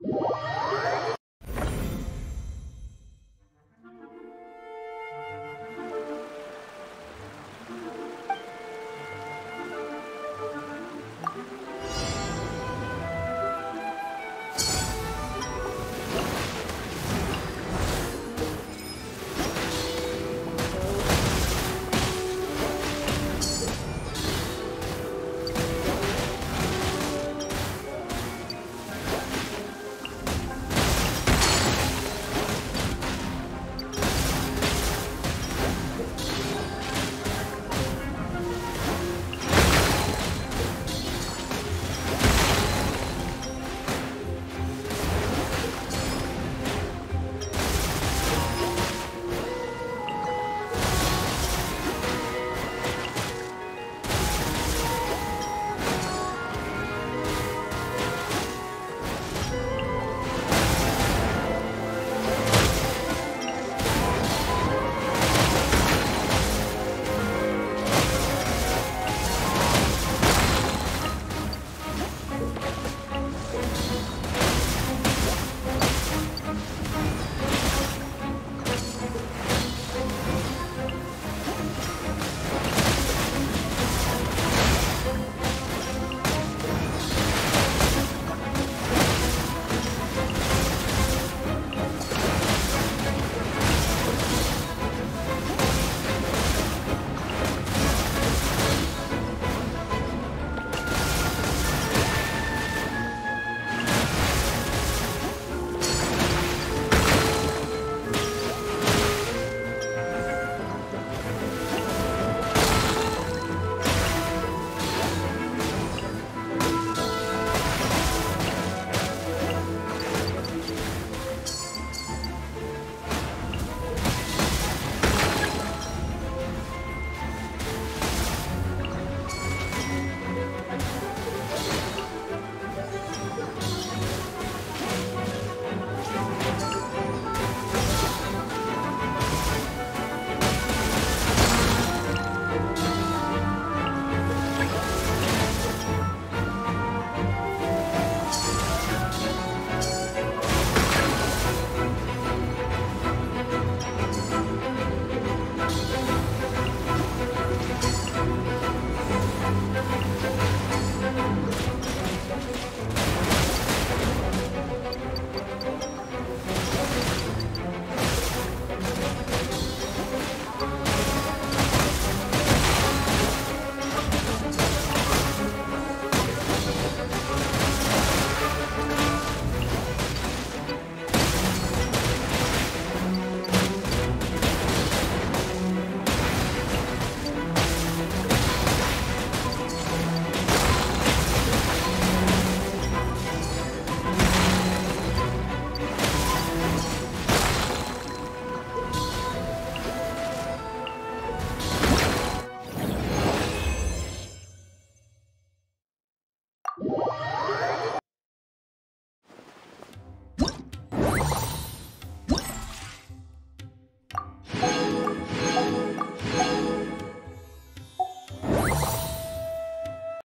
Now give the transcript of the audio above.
you